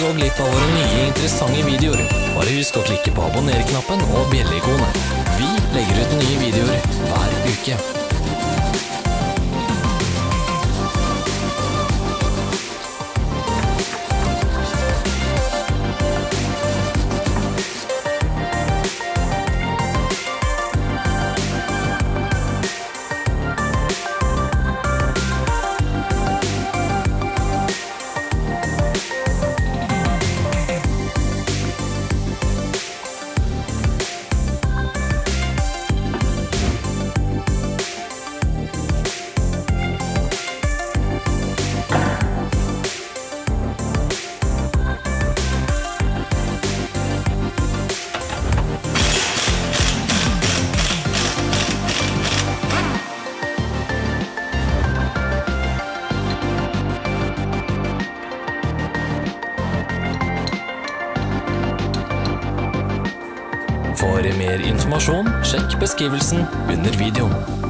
Gå glipp av våre nye interessante videoer. Bare husk å klikke på abonner-knappen og bjelleikonet. Vi legger ut nye videoer hver uke. For mer informasjon, sjekk beskrivelsen under videoen.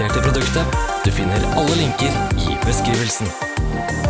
Interessert i produktet? Du finner alle linker i beskrivelsen.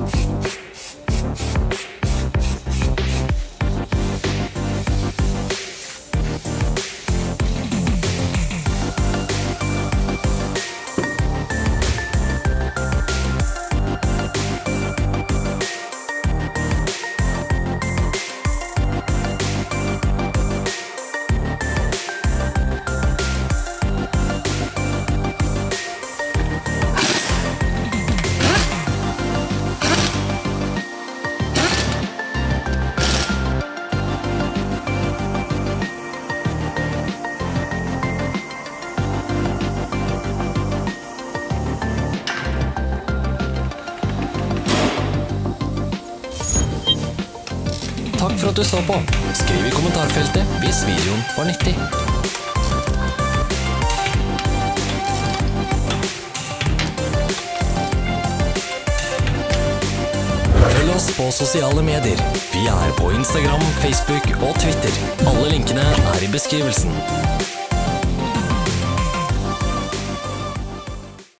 For at du så på. Skriv i kommentarfeltet hvis videoen var nyttig. Følg oss på sosiale medier. Vi er på Instagram, Facebook og Twitter. Alle linkene er i beskrivelsen.